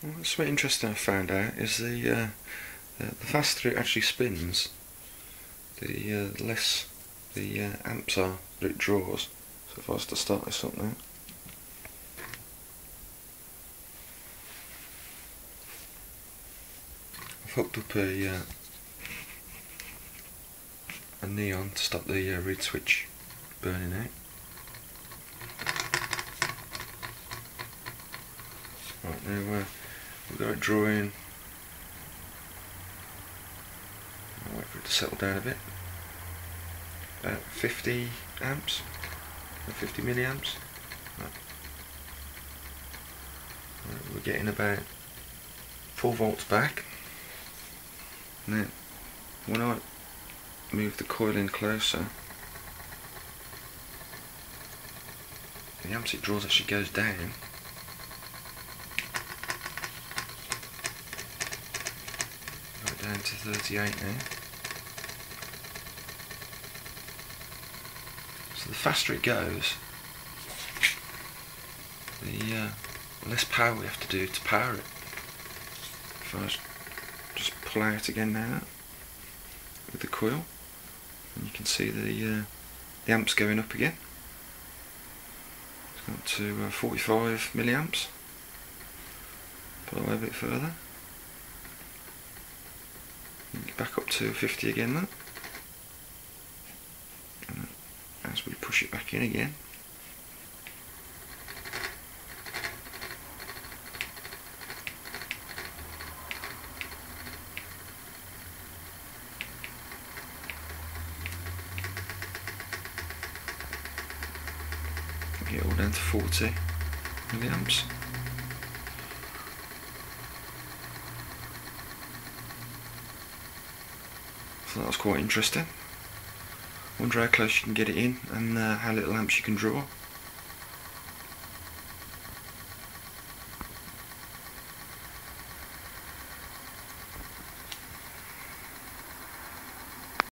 What's very interesting I found out is the uh, the, the faster it actually spins, the uh, less the uh, amps are that it draws. So if I was to start this up now. I've hooked up a uh, a neon to stop the uh, reed switch burning out. Right now uh, we've got it drawing. I'll wait for it to settle down a bit. About 50 amps, or 50 milliamps. Right. Right, we're getting about 4 volts back. Now, when I move the coil in closer, the amps it draws actually goes down. Go down to 38 now. So the faster it goes, the uh, less power we have to do to power it. If I just pull out again now with the coil, and you can see the uh, the amps going up again. It's gone to uh, 45 milliamps. Pull a bit further. Back up to 50 again then. As we push it back in again. Get all down to 40 milliamps. So that was quite interesting. Wonder how close you can get it in and uh, how little amps you can draw.